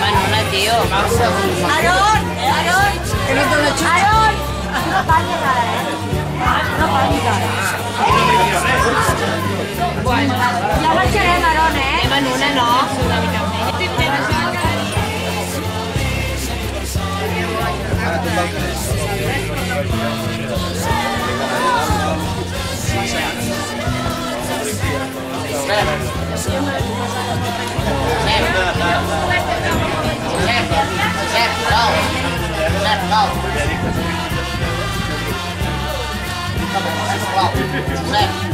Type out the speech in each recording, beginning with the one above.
Manuela, tío. Aarón, Aarón. No parlis ara, eh? No parlis ara. Ja marxarem, Aarón, eh? Anem en una, no? Left.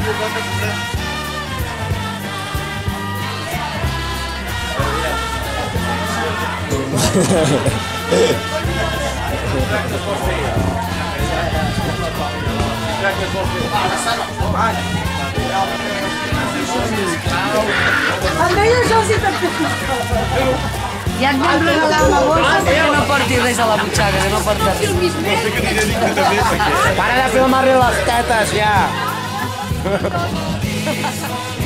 Andrea José tá perguntando. Ja et vam regalar una bossa perquè no portis res a la butxaca, que no porta res. Para de filmar-li les tetes, ja!